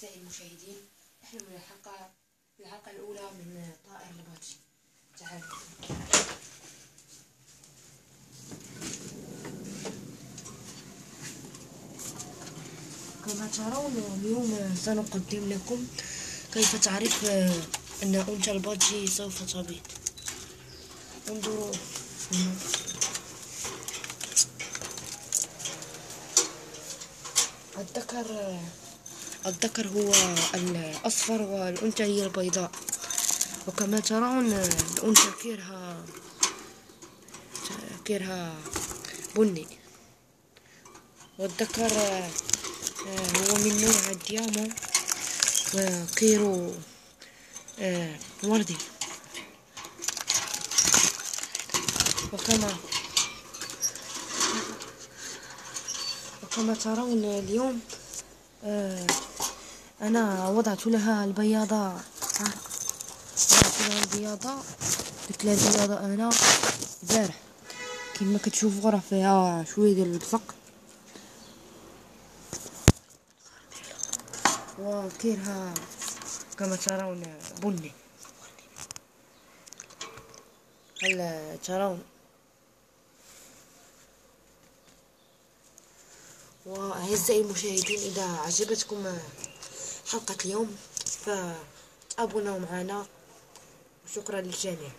أعزائي المشاهدين. نحن من الحلقة الحلقة الأولى من طائر لباتشي تعالوا. كما ترون اليوم سنقدم لكم كيف تعرف أن أنثى البادجي سوف تبيض انظروا. الذكر الذكر هو الأصفر والأنثى هي البيضاء. وكما ترون الأنثى كيرها كيرها بني. والذكر هو من نوع الدياما وكيرو وردي. وكما وكما ترون اليوم أنا وضعت لها البياضة. وضعت لها البياضة. قلت لها البياضة أنا البارح كيما كتشوفوا راه فيها شوية ديال البصق وكيرها كما ترون بني. هل ترون وأعزائي المشاهدين إذا عجبتكم حلقة اليوم. فأبونوا معنا وشكرا للجميع.